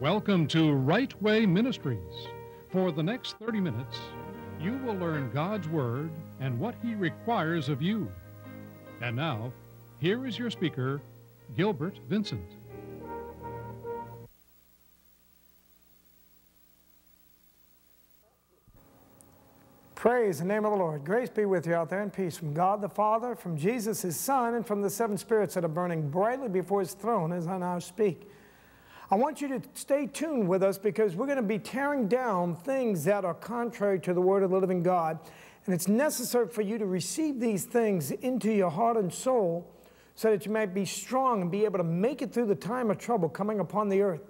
Welcome to Right Way Ministries. For the next 30 minutes, you will learn God's Word and what He requires of you. And now, here is your speaker, Gilbert Vincent. Praise the name of the Lord. Grace be with you out there and peace from God the Father, from Jesus his Son, and from the seven spirits that are burning brightly before his throne as I now speak. I want you to stay tuned with us because we're going to be tearing down things that are contrary to the word of the living God. And it's necessary for you to receive these things into your heart and soul so that you might be strong and be able to make it through the time of trouble coming upon the earth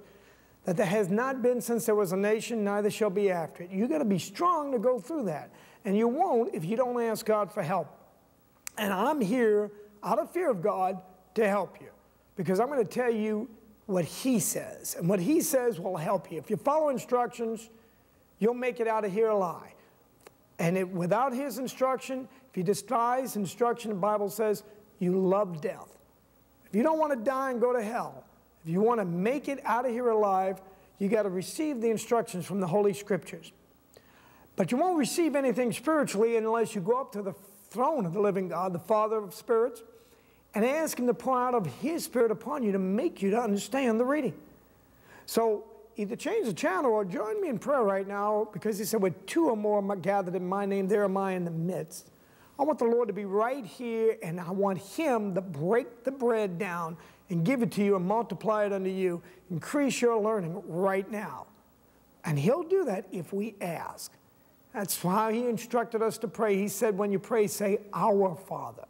that there has not been since there was a nation, neither shall be after it. you got to be strong to go through that. And you won't if you don't ask God for help. And I'm here out of fear of God to help you because I'm going to tell you what He says. And what He says will help you. If you follow instructions, you'll make it out of here alive. And it, without His instruction, if you despise instruction, the Bible says you love death. If you don't want to die and go to hell, if you want to make it out of here alive, you got to receive the instructions from the Holy Scriptures. But you won't receive anything spiritually unless you go up to the throne of the living God, the Father of spirits, and ask Him to pour out of His Spirit upon you to make you to understand the reading. So either change the channel or join me in prayer right now because He said, with two or more gathered in my name, there am I in the midst. I want the Lord to be right here and I want Him to break the bread down and give it to you and multiply it unto you. Increase your learning right now. And He'll do that if we ask. That's how He instructed us to pray. He said, when you pray, say, Our Father.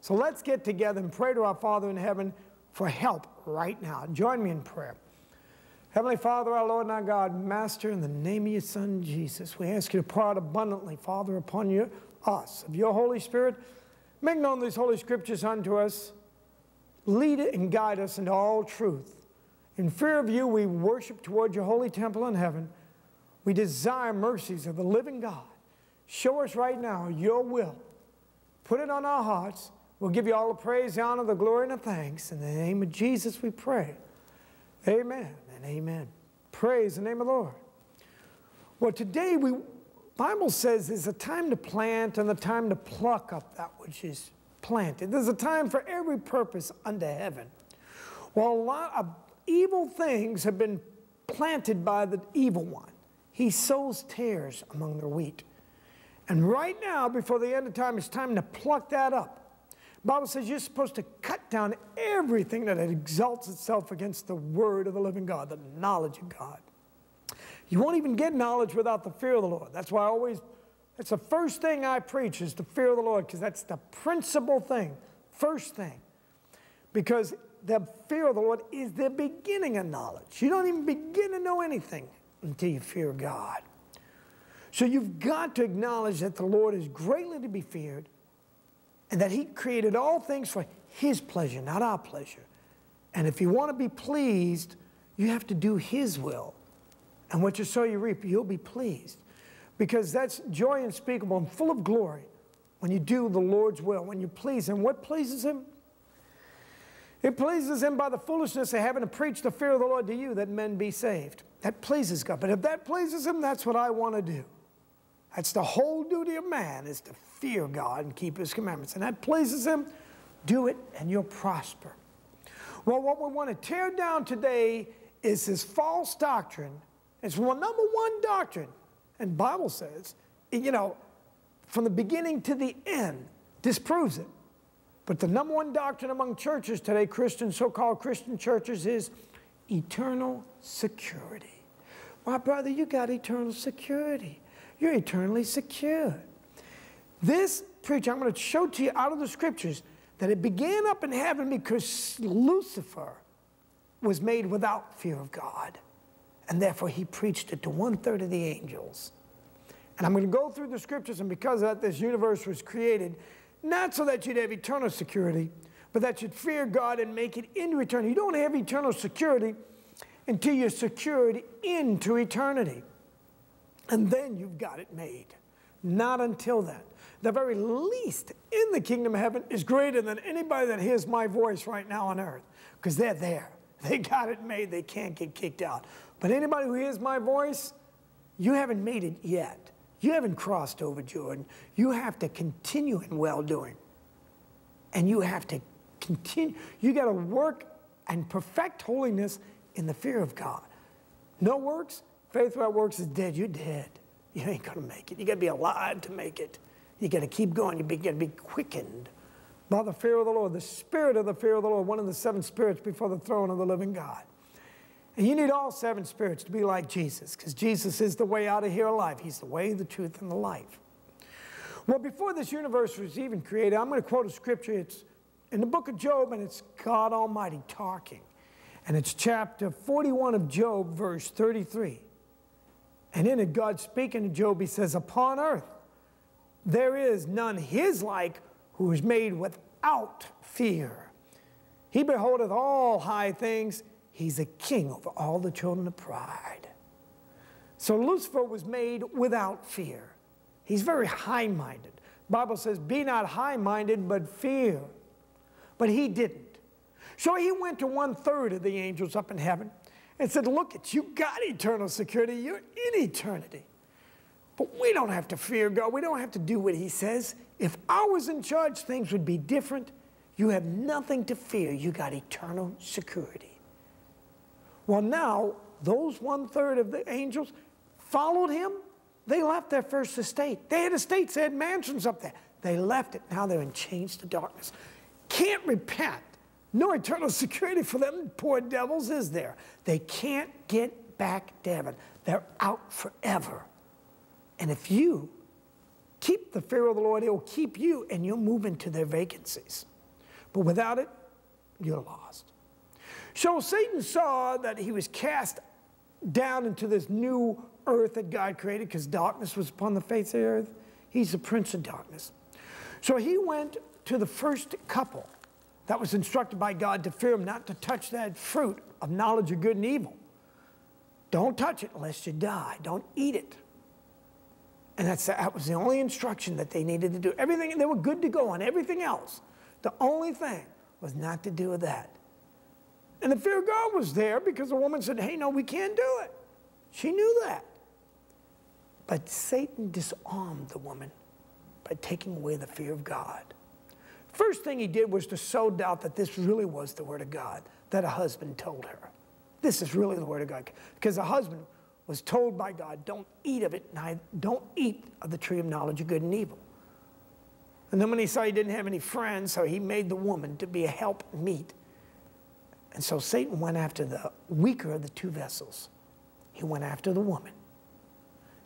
So let's get together and pray to our Father in heaven for help right now. Join me in prayer. Heavenly Father, our Lord and our God, Master, in the name of your Son Jesus, we ask you to pour out abundantly, Father, upon you, us, of your Holy Spirit. Make known these Holy Scriptures unto us lead and guide us into all truth. In fear of you, we worship toward your holy temple in heaven. We desire mercies of the living God. Show us right now your will. Put it on our hearts. We'll give you all the praise, the honor, the glory, and the thanks. In the name of Jesus we pray. Amen and amen. Praise the name of the Lord. Well, today we Bible says there's a time to plant and a time to pluck up that which is planted. There's a time for every purpose under heaven. Well, a lot of evil things have been planted by the evil one. He sows tares among the wheat. And right now, before the end of time, it's time to pluck that up. Bible says you're supposed to cut down everything that exalts itself against the word of the living God, the knowledge of God. You won't even get knowledge without the fear of the Lord. That's why I always that's the first thing I preach is the fear of the Lord because that's the principal thing, first thing. Because the fear of the Lord is the beginning of knowledge. You don't even begin to know anything until you fear God. So you've got to acknowledge that the Lord is greatly to be feared and that He created all things for His pleasure, not our pleasure. And if you want to be pleased, you have to do His will. And what you sow, you reap. You'll be pleased because that's joy unspeakable and full of glory when you do the Lord's will, when you please Him. What pleases Him? It pleases Him by the foolishness of having to preach the fear of the Lord to you that men be saved. That pleases God. But if that pleases Him, that's what I want to do. That's the whole duty of man is to fear God and keep His commandments. And that pleases Him, do it and you'll prosper. Well, what we want to tear down today is this false doctrine. It's one number one doctrine and Bible says, you know, from the beginning to the end, disproves it. But the number one doctrine among churches today, Christian, so-called Christian churches, is eternal security. My brother, you got eternal security. You're eternally secure. This preacher, I'm going to show to you out of the scriptures that it began up in heaven because Lucifer was made without fear of God. And therefore, he preached it to one third of the angels. And I'm going to go through the scriptures, and because of that, this universe was created, not so that you'd have eternal security, but that you'd fear God and make it into eternity. You don't have eternal security until you're secured into eternity. And then you've got it made. Not until then. The very least in the kingdom of heaven is greater than anybody that hears my voice right now on earth because they're there. They got it made. They can't get kicked out. But anybody who hears my voice, you haven't made it yet. You haven't crossed over Jordan. You have to continue in well doing. And you have to continue. You got to work and perfect holiness in the fear of God. No works, faith without works is dead. You're dead. You ain't going to make it. You got to be alive to make it. You got to keep going. You got to be quickened by the fear of the Lord, the spirit of the fear of the Lord, one of the seven spirits before the throne of the living God. And you need all seven spirits to be like Jesus, because Jesus is the way out of here alive. He's the way, the truth, and the life. Well, before this universe was even created, I'm going to quote a scripture. It's in the book of Job, and it's God Almighty talking. And it's chapter 41 of Job, verse 33. And in it, God speaking to Job, he says, Upon earth there is none his like who is made without fear. He beholdeth all high things. He's a king over all the children of pride. So Lucifer was made without fear. He's very high-minded. Bible says, be not high-minded, but fear. But he didn't. So he went to one-third of the angels up in heaven and said, look at you got eternal security. You're in eternity. But we don't have to fear God. We don't have to do what he says. If I was in charge, things would be different. You have nothing to fear. You got eternal security. Well, now, those one third of the angels followed him. They left their first estate. They had estates, they had mansions up there. They left it. Now they're in chains to darkness. Can't repent. No eternal security for them poor devils, is there? They can't get back to heaven. They're out forever. And if you keep the fear of the Lord, He'll keep you and you'll move into their vacancies. But without it, you're lost. So Satan saw that he was cast down into this new earth that God created because darkness was upon the face of the earth. He's the prince of darkness. So he went to the first couple that was instructed by God to fear him not to touch that fruit of knowledge of good and evil. Don't touch it lest you die. Don't eat it. And that's, that was the only instruction that they needed to do. Everything, they were good to go on everything else. The only thing was not to do with that. And the fear of God was there because the woman said, hey, no, we can't do it. She knew that. But Satan disarmed the woman by taking away the fear of God. First thing he did was to sow doubt that this really was the Word of God that a husband told her. This is really the Word of God. Because a husband was told by God, don't eat of it, don't eat of the tree of knowledge of good and evil. And then when he saw he didn't have any friends, so he made the woman to be a help meet. And so Satan went after the weaker of the two vessels. He went after the woman.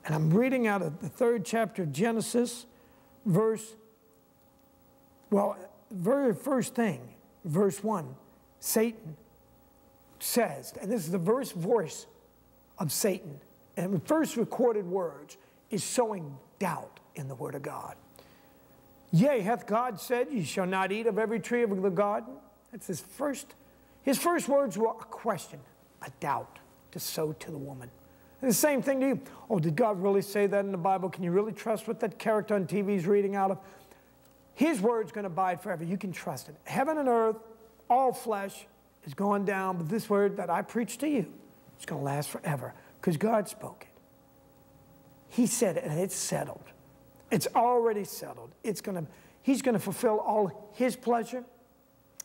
And I'm reading out of the third chapter of Genesis, verse, well, very first thing, verse 1, Satan says, and this is the verse voice of Satan, and the first recorded words, is sowing doubt in the Word of God. Yea, hath God said, Ye shall not eat of every tree of the garden? That's his first, his first words were a question, a doubt to sow to the woman. And the same thing to you. Oh, did God really say that in the Bible? Can you really trust what that character on TV is reading out of? His word's going to abide forever. You can trust it. Heaven and earth, all flesh is going down, but this word that I preach to you it's going to last forever because God spoke it. He said it, and it's settled. It's already settled. It's going to, he's going to fulfill all his pleasure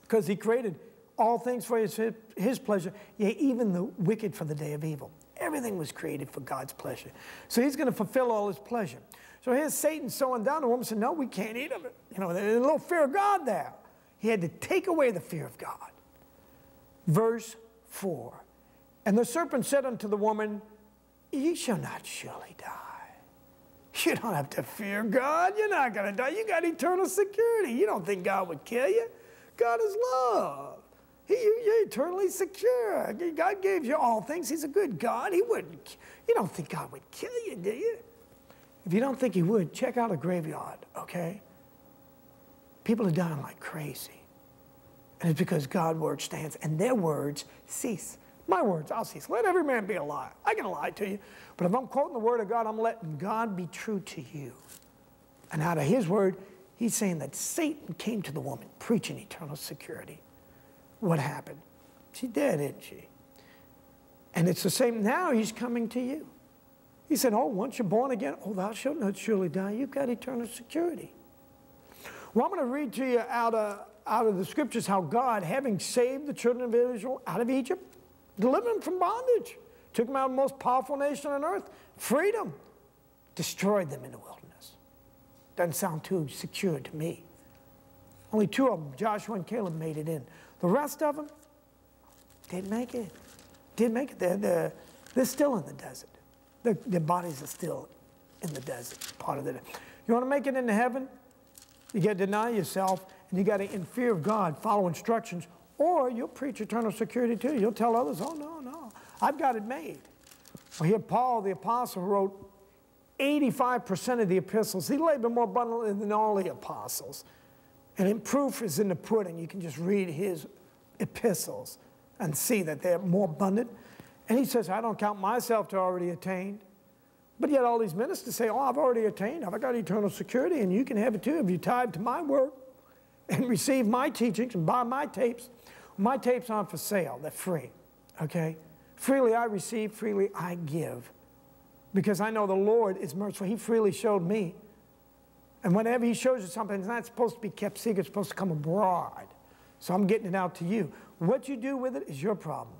because he created all things for his, his pleasure, yea, even the wicked for the day of evil. Everything was created for God's pleasure. So he's going to fulfill all his pleasure. So here's Satan sowing down. The woman said, No, we can't eat of it. You know, there's a little fear of God there. He had to take away the fear of God. Verse 4 and the serpent said unto the woman, Ye shall not surely die. You don't have to fear God. You're not going to die. You got eternal security. You don't think God would kill you. God is love. He, you're eternally secure. God gave you all things. He's a good God. He wouldn't. You don't think God would kill you, do you? If you don't think He would, check out a graveyard, okay? People are dying like crazy. And it's because God's word stands, and their words cease. My words, I'll cease. Let every man be a liar. I can lie to you. But if I'm quoting the word of God, I'm letting God be true to you. And out of his word, he's saying that Satan came to the woman preaching eternal security. What happened? She did, didn't she? And it's the same now, he's coming to you. He said, Oh, once you're born again, oh, thou shalt not surely die. You've got eternal security. Well, I'm going to read to you out of, out of the scriptures how God, having saved the children of Israel out of Egypt, delivered them from bondage, took them out of the most powerful nation on earth, freedom, destroyed them in the wilderness. Doesn't sound too secure to me. Only two of them, Joshua and Caleb, made it in. The rest of them didn't make it. Didn't make it. They're, they're, they're still in the desert. Their, bodies are still in the desert, part of the You want to make it into heaven? You got to deny yourself, and you got to, in fear of God, follow instructions, or you'll preach eternal security too. You'll tell others, oh, no, no, I've got it made. Well, here, Paul the apostle wrote 85% of the epistles. He labored more abundantly than all the apostles. And in proof is in the pudding. You can just read his epistles and see that they're more abundant. And he says, I don't count myself to already attained. But yet all these ministers say, oh, I've already attained. I've got eternal security, and you can have it too if you tithe to my work and receive my teachings and buy my tapes. My tapes aren't for sale. They're free, okay? Freely I receive, freely I give. Because I know the Lord is merciful. He freely showed me. And whenever he shows you something, it's not supposed to be kept secret. It's supposed to come abroad. So I'm getting it out to you. What you do with it is your problem.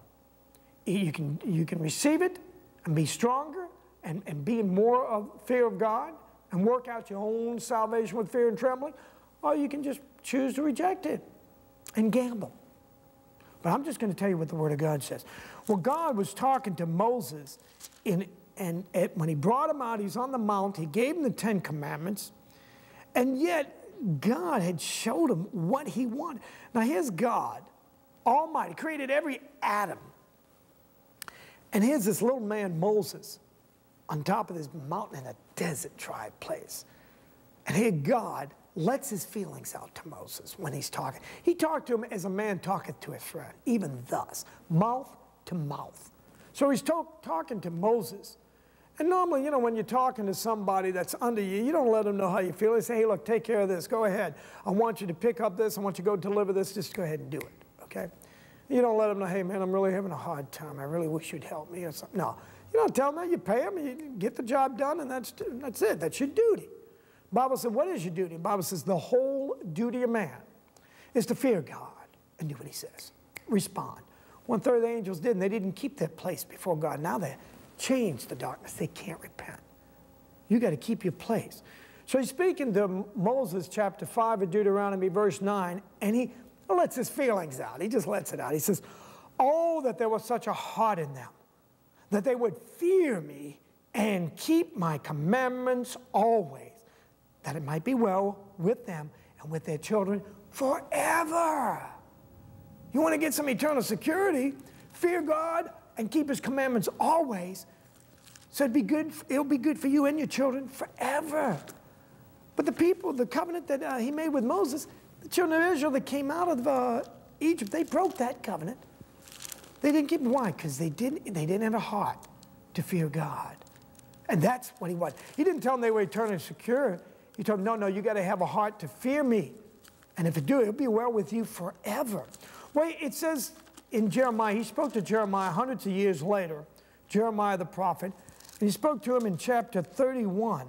You can, you can receive it and be stronger and, and be in more of fear of God and work out your own salvation with fear and trembling, or you can just choose to reject it and gamble. But I'm just going to tell you what the Word of God says. Well, God was talking to Moses, in, and at, when he brought him out, he's on the mount, he gave him the Ten Commandments, and yet God had showed him what he wanted. Now, here's God, Almighty, created every atom. And here's this little man, Moses, on top of this mountain in a desert dry place. And here God lets his feelings out to Moses when he's talking. He talked to him as a man talketh to his friend, even thus, mouth to mouth. So he's talk, talking to Moses. And normally, you know, when you're talking to somebody that's under you, you don't let them know how you feel. You say, hey, look, take care of this. Go ahead. I want you to pick up this. I want you to go deliver this. Just go ahead and do it? You don't let them know, hey, man, I'm really having a hard time. I really wish you'd help me or something. No. You don't tell them that. You pay them, you get the job done, and that's, that's it. That's your duty. Bible says, what is your duty? Bible says the whole duty of man is to fear God and do what he says. Respond. One third of the angels didn't. They didn't keep their place before God. Now they changed the darkness. They can't repent. You got to keep your place. So he's speaking to Moses, chapter 5 of Deuteronomy, verse 9, and he lets his feelings out. He just lets it out. He says, Oh, that there was such a heart in them, that they would fear me and keep my commandments always, that it might be well with them and with their children forever. You want to get some eternal security? Fear God and keep his commandments always. So it'd be good, it'll be good for you and your children forever. But the people, the covenant that uh, he made with Moses, the children of Israel that came out of uh, Egypt, they broke that covenant. They didn't keep why? Because they didn't, they didn't have a heart to fear God. And that's what he wanted. He didn't tell them they were eternally secure. He told them, no, no, you got to have a heart to fear me. And if you do, it'll be well with you forever. Well, it says in Jeremiah, he spoke to Jeremiah hundreds of years later, Jeremiah the prophet, and he spoke to him in chapter 31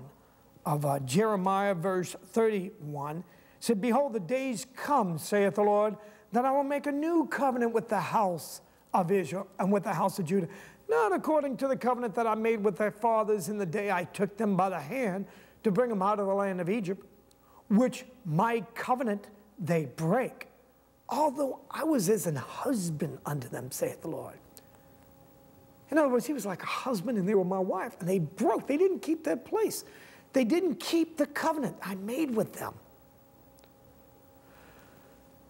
of uh, Jeremiah, verse 31. Said, Behold, the days come, saith the Lord, that I will make a new covenant with the house of Israel and with the house of Judah, not according to the covenant that I made with their fathers in the day I took them by the hand to bring them out of the land of Egypt, which my covenant they break, although I was as an husband unto them, saith the Lord. In other words, he was like a husband and they were my wife, and they broke. They didn't keep their place. They didn't keep the covenant I made with them.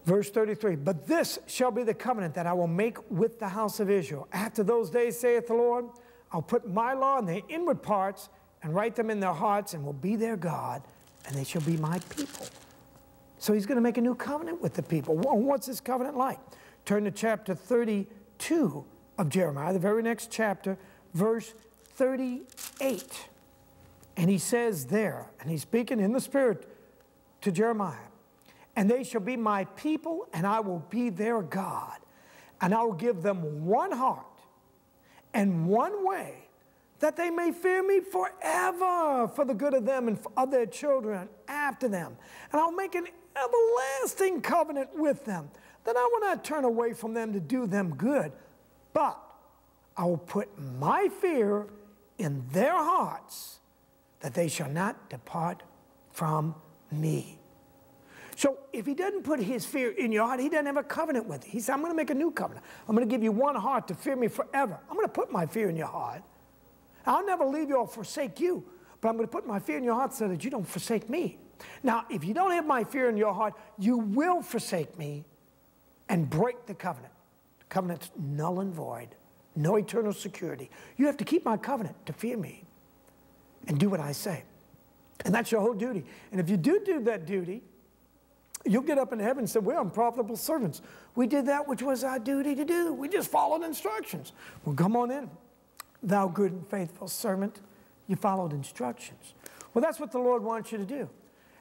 Verse 33 But this shall be the covenant that I will make with the house of Israel. After those days, saith the Lord, I'll put my law in their inward parts and write them in their hearts, and will be their God, and they shall be my people. So he's going to make a new covenant with the people. What's this covenant like? Turn to chapter 32 of Jeremiah, the very next chapter, verse 38. And he says there, and he's speaking in the Spirit to Jeremiah and they shall be my people, and I will be their God. And I will give them one heart, and one way that they may fear me forever for the good of them and of their children after them. And I'll make an everlasting covenant with them, that I will not turn away from them to do them good, but I will put my fear in their hearts, that they shall not depart from me. So if he doesn't put his fear in your heart, he doesn't have a covenant with you. He said, I'm going to make a new covenant. I'm going to give you one heart to fear me forever. I'm going to put my fear in your heart. I'll never leave you or forsake you, but I'm going to put my fear in your heart so that you don't forsake me. Now, if you don't have my fear in your heart, you will forsake me and break the covenant. The covenant's null and void, no eternal security. You have to keep my covenant to fear me and do what I say. And that's your whole duty. And if you do do that duty, you'll get up in heaven and say, We're unprofitable servants. We did that which was our duty to do. We just followed instructions. Well, come on in. Thou good and faithful servant, you followed instructions. Well, that's what the Lord wants you to do.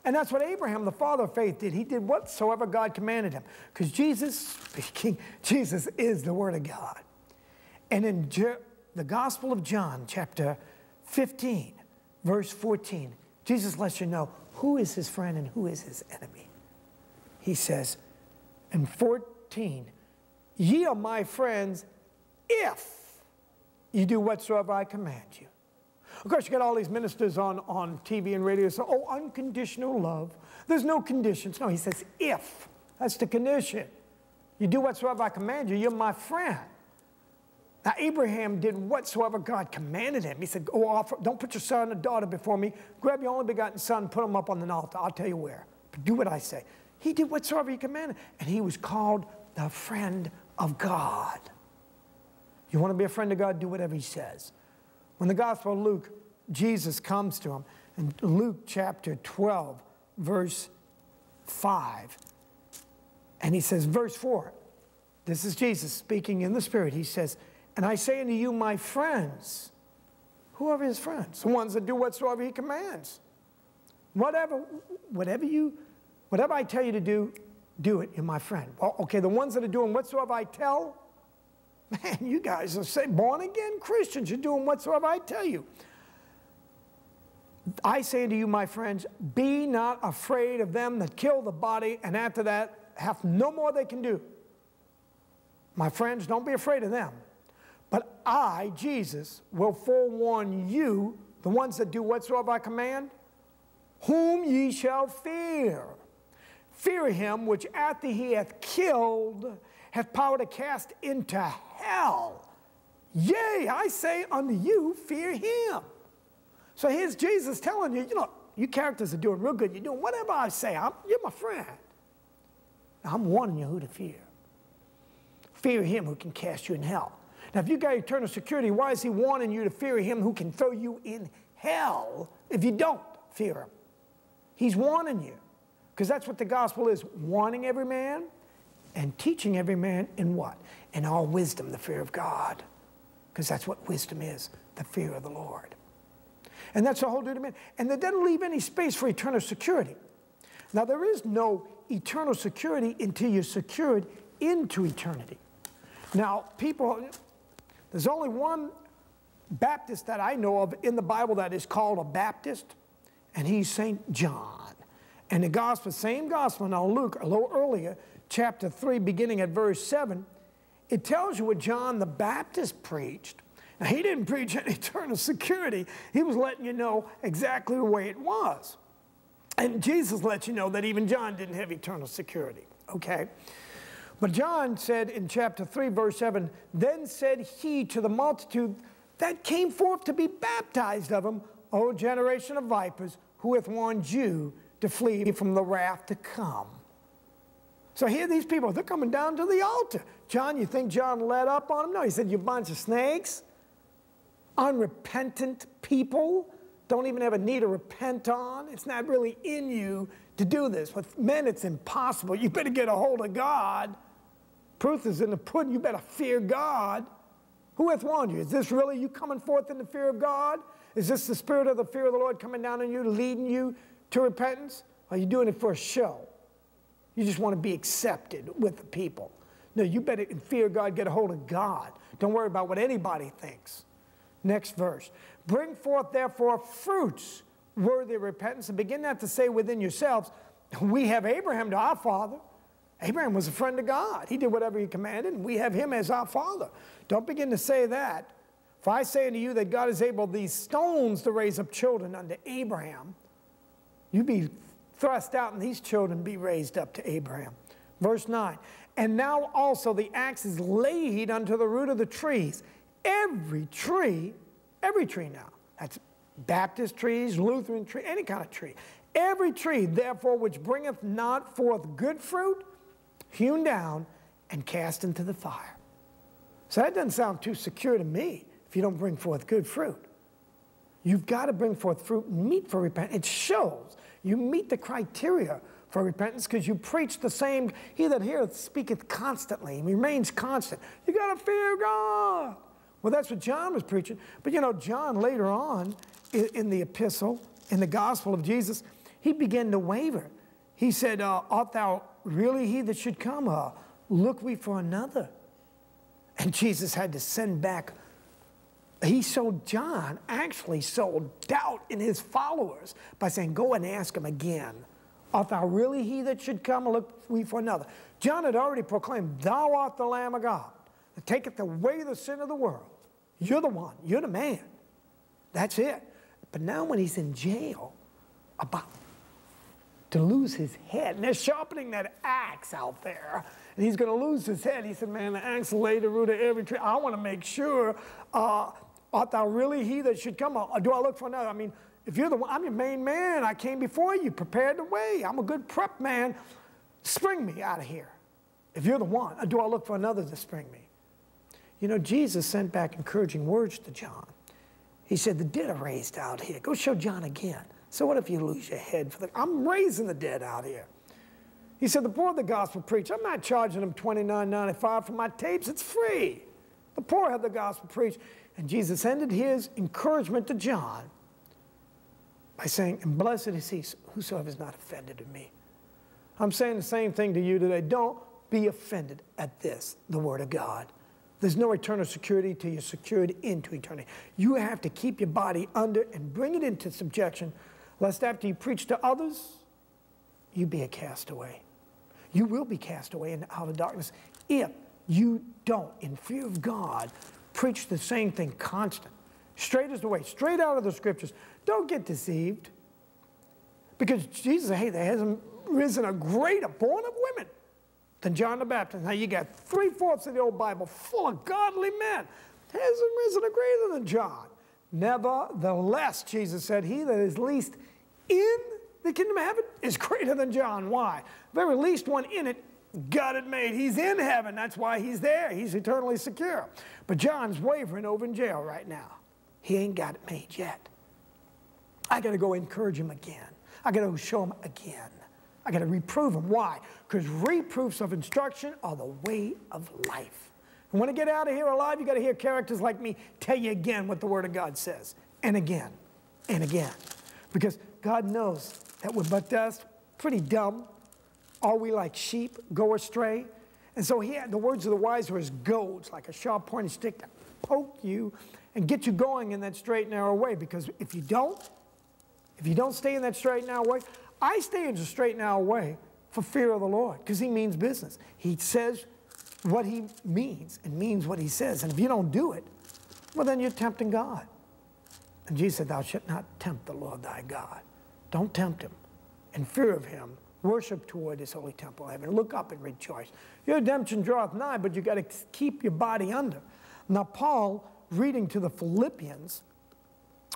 And that's what Abraham, the father of faith, did. He did whatsoever God commanded him. Because Jesus speaking, Jesus is the Word of God. And in the Gospel of John, chapter 15, verse 14, Jesus lets you know who is his friend and who is his enemy. He says in 14, Ye are my friends if you do whatsoever I command you. Of course, you got all these ministers on, on TV and radio say, oh, unconditional love. There's no conditions. No, he says, if. That's the condition. You do whatsoever I command you, you're my friend. Now, Abraham did whatsoever God commanded him. He said, Go off, don't put your son or daughter before me. Grab your only begotten son, put him up on the altar. I'll tell you where. But do what I say. He did whatsoever he commanded, and he was called the friend of God. You want to be a friend of God? Do whatever he says. When the Gospel of Luke, Jesus comes to him in Luke chapter 12, verse 5, and he says, verse 4, this is Jesus speaking in the Spirit. He says, And I say unto you, my friends, who are his friends? The ones that do whatsoever he commands. Whatever, whatever you, whatever I tell you to do, do it. You're my friend. Well, okay, the ones that are doing whatsoever I tell, Man, you guys are say, born again Christians. You're doing whatsoever I tell you. I say to you, my friends, be not afraid of them that kill the body, and after that have no more they can do. My friends, don't be afraid of them. But I, Jesus, will forewarn you, the ones that do whatsoever I command, whom ye shall fear. Fear him which after he hath killed hath power to cast into hell. Yea, I say unto you, fear him. So here's Jesus telling you, you know, you characters are doing real good. You're doing whatever I say. I'm, you're my friend. I'm warning you who to fear. Fear him who can cast you in hell. Now, if you got eternal security, why is he warning you to fear him who can throw you in hell if you don't fear him? He's warning you. Because that's what the gospel is wanting every man and teaching every man in what? In all wisdom, the fear of God. Because that's what wisdom is the fear of the Lord. And that's the whole duty of man. And that doesn't leave any space for eternal security. Now, there is no eternal security until you're secured into eternity. Now, people, there's only one Baptist that I know of in the Bible that is called a Baptist, and he's St. John. And the gospel, same gospel, now Luke, a little earlier, chapter 3, beginning at verse 7, it tells you what John the Baptist preached. Now, he didn't preach an eternal security, he was letting you know exactly the way it was. And Jesus let you know that even John didn't have eternal security, okay? But John said in chapter 3, verse 7, Then said he to the multitude that came forth to be baptized of him, O generation of vipers, who hath warned you to flee from the wrath to come. So here these people, they're coming down to the altar. John, you think John let up on them? No, he said, you bunch of snakes, unrepentant people, don't even have a need to repent on. It's not really in you to do this. With men, it's impossible. You better get a hold of God. Proof is in the pudding. You better fear God. Who hath warned you? Is this really you coming forth in the fear of God? Is this the spirit of the fear of the Lord coming down on you, leading you to repentance? Are you doing it for a show? You just want to be accepted with the people. No, you better, fear God, get a hold of God. Don't worry about what anybody thinks. Next verse. Bring forth, therefore, fruits worthy of repentance, and begin not to say within yourselves, We have Abraham to our father. Abraham was a friend of God. He did whatever he commanded, and we have him as our father. Don't begin to say that. For I say unto you that God is able these stones to raise up children unto Abraham. You be thrust out, and these children be raised up to Abraham. Verse 9. And now also the axe is laid unto the root of the trees. Every tree, every tree now, that's Baptist trees, Lutheran tree, any kind of tree. Every tree, therefore, which bringeth not forth good fruit, hewn down and cast into the fire. So that doesn't sound too secure to me if you don't bring forth good fruit. You've got to bring forth fruit meet for repentance. It shows you meet the criteria for repentance because you preach the same. He that heareth speaketh constantly, and remains constant. You got to fear God. Well, that's what John was preaching. But you know, John later on in, in the epistle, in the gospel of Jesus, he began to waver. He said, uh, Art thou really he that should come? Uh, look we for another. And Jesus had to send back. He sowed, John actually sowed doubt in his followers by saying, Go and ask him again. Art thou really he that should come, or look we for another? John had already proclaimed, Thou art the Lamb of God that taketh away the sin of the world. You're the one, you're the man. That's it. But now, when he's in jail, about to lose his head. And they're sharpening that axe out there. And he's going to lose his head. He said, Man, the axe laid the root of every tree. I want to make sure, uh, art thou really he that should come? Or do I look for another? I mean, if you're the one, I'm your main man. I came before you, prepared the way. I'm a good prep man. Spring me out of here. If you're the one, or do I look for another to spring me? You know, Jesus sent back encouraging words to John. He said, The dead are raised out here. Go show John again. So what if you lose your head for the, I'm raising the dead out here. He said, the poor of the gospel preach. I'm not charging them $29.95 for my tapes. It's free. The poor have the gospel preached. And Jesus ended his encouragement to John by saying, and blessed is he whosoever is not offended of me. I'm saying the same thing to you today. Don't be offended at this, the word of God. There's no eternal security till you're secured into eternity. You have to keep your body under and bring it into subjection lest after you preach to others, you be a castaway. You will be cast away into outer darkness if you don't, in fear of God, preach the same thing constant. Straight as the way, straight out of the scriptures. Don't get deceived. Because Jesus said, hey, there hasn't risen a greater born of women than John the Baptist. Now you got three fourths of the old Bible full of godly men. There hasn't risen a greater than John. Nevertheless, Jesus said, He that is least in the kingdom of heaven is greater than John. Why? Very least one in it got it made. He's in heaven. That's why he's there. He's eternally secure. But John's wavering over in jail right now. He ain't got it made yet. I got to go encourage him again. I got to show him again. I got to reprove him. Why? Because reproofs of instruction are the way of life. You want to get out of here alive, you got to hear characters like me tell you again what the Word of God says, and again, and again. Because God knows that we're but dust, pretty dumb. Are we like sheep, go astray? And so he had, the words of the wise were as goads, like a sharp pointed stick to poke you and get you going in that straight narrow way. Because if you don't, if you don't stay in that straight narrow way, I stay in the straight narrow way for fear of the Lord, because he means business. He says what he means and means what he says. And if you don't do it, well, then you're tempting God. And Jesus said, Thou shalt not tempt the Lord thy God. Don't tempt him. In fear of him, worship toward his holy temple heaven. Look up and rejoice. Your redemption draweth nigh, but you got to keep your body under. Now, Paul, reading to the Philippians,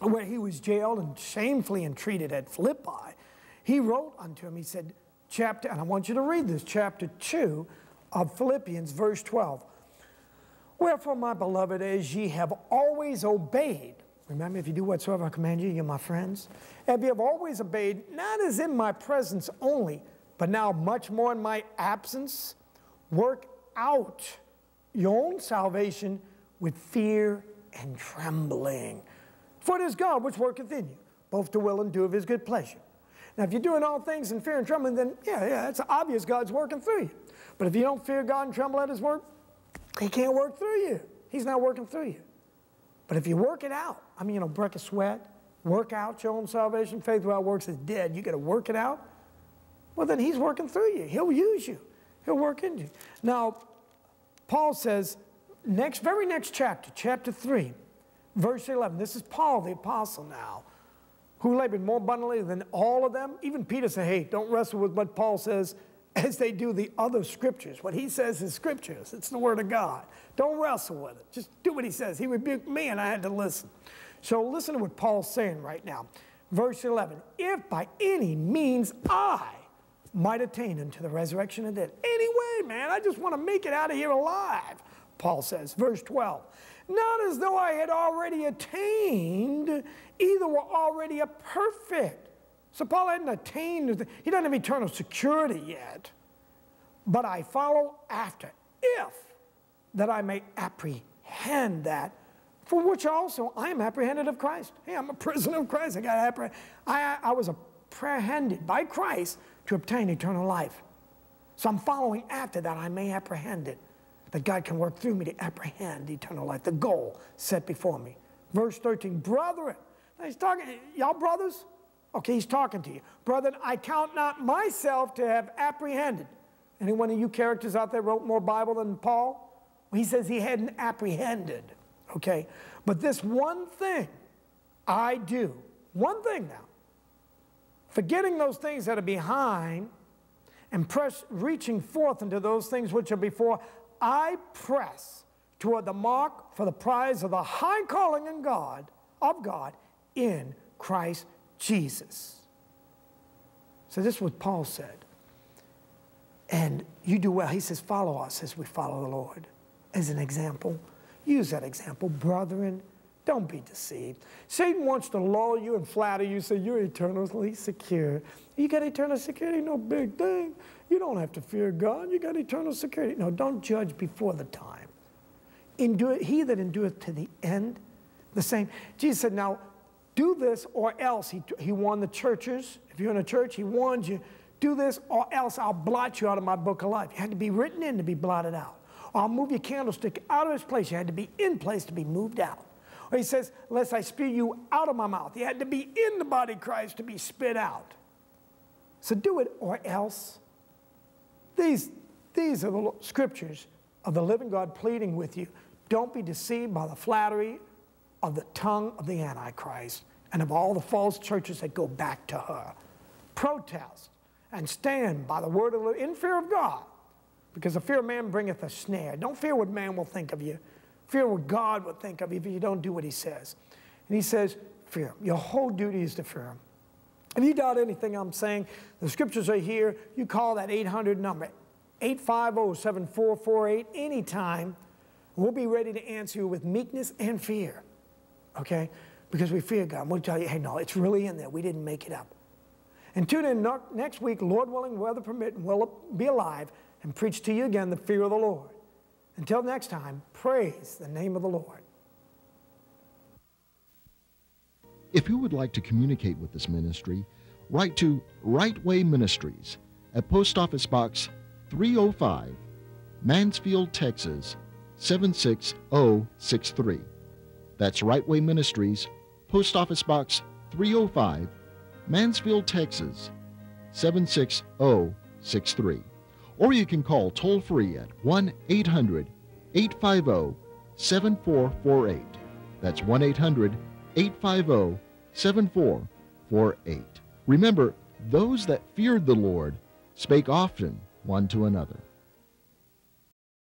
where he was jailed and shamefully entreated at Philippi, he wrote unto him, he said, chapter, and I want you to read this, chapter 2, of Philippians, verse 12. Wherefore, my beloved, as ye have always obeyed, remember, if you do whatsoever I command you, you're my friends. If you have always obeyed, not as in my presence only, but now much more in my absence, work out your own salvation with fear and trembling. For it is God which worketh in you, both to will and do of his good pleasure. Now, if you're doing all things in fear and trembling, then yeah, yeah, it's obvious God's working through you. But if you don't fear God and tremble at his work, he can't work through you. He's not working through you. But if you work it out, I mean, you know, break a sweat, work out your own salvation, faith without works is dead. You got to work it out. Well, then he's working through you. He'll use you. He'll work in you. Now, Paul says, next, very next chapter, chapter 3, verse 11. This is Paul the apostle now, who labored more abundantly than all of them. Even Peter said, hey, don't wrestle with what Paul says as they do the other scriptures. What he says is scriptures. It's the word of God. Don't wrestle with it. Just do what he says. He rebuked me and I had to listen. So listen to what Paul's saying right now. Verse 11, if by any means I might attain unto the resurrection of the dead. Anyway, man, I just want to make it out of here alive, Paul says. Verse 12, not as though I had already attained, either were already a perfect. So Paul hadn't attained, he doesn't have eternal security yet. But I follow after, if that I may apprehend that for which also I am apprehended of Christ. Hey, I'm a prisoner of Christ. I got apprehend. I, I was apprehended by Christ to obtain eternal life. So I'm following after that I may apprehend it, that God can work through me to apprehend eternal life, the goal set before me. Verse 13, brethren. He's talking, y'all brothers? Okay, he's talking to you. Brethren, I count not myself to have apprehended. Any one of you characters out there wrote more Bible than Paul? he says he hadn't apprehended. Okay? But this one thing I do, one thing now, forgetting those things that are behind and press, reaching forth into those things which are before, I press toward the mark for the prize of the high calling in God, of God, in Christ Jesus. So this is what Paul said. And you do well. He says, follow us as we follow the Lord as an example. Use that example, brethren. Don't be deceived. Satan wants to lull you and flatter you, say you're eternally secure. You got eternal security, no big thing. You don't have to fear God. You got eternal security. No, don't judge before the time. Endure, he that endureth to the end, the same. Jesus said, now do this or else. He, he warned the churches. If you're in a church, he warned you, do this or else I'll blot you out of my book of life. You had to be written in to be blotted out. I'll move your candlestick out of its place. You had to be in place to be moved out. Or he says, Lest I spew you out of my mouth. You had to be in the body of Christ to be spit out. So do it or else. These, these are the scriptures of the living God pleading with you. Don't be deceived by the flattery of the tongue of the Antichrist and of all the false churches that go back to her. Protest and stand by the word of the in fear of God because the fear of man bringeth a snare. Don't fear what man will think of you. Fear what God will think of you if you don't do what he says. And he says, fear him. Your whole duty is to fear him. If you doubt anything I'm saying, the scriptures are here. You call that 800 number, 850-7448, anytime. We'll be ready to answer you with meekness and fear, okay? Because we fear God. We'll tell you, hey, no, it's really in there. We didn't make it up. And tune in next week, Lord willing, weather permitting, we'll be alive and preach to you again the fear of the Lord. Until next time, praise the name of the Lord. If you would like to communicate with this ministry, write to Right Way Ministries at Post Office Box 305, Mansfield, Texas 76063. That's Right Way Ministries, Post Office Box 305, Mansfield, Texas 76063 or you can call toll free at 1 800 850 7448. That's 1 800 850 7448. Remember, those that feared the Lord spake often one to another.